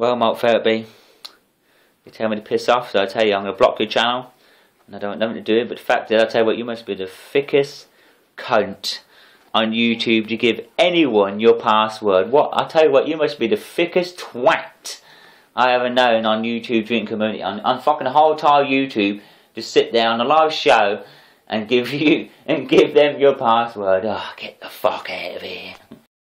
Well, Mark Fairbey, you tell me to piss off, so I tell you I'm going to block your channel. And I don't want nothing to do it, but the fact is, I tell you what, you must be the thickest cunt on YouTube to give anyone your password. What? I tell you what, you must be the thickest twat I ever known on YouTube drink community. On, on fucking the whole entire YouTube, to sit there on a live show and give you and give them your password. Oh, get the fuck out of here.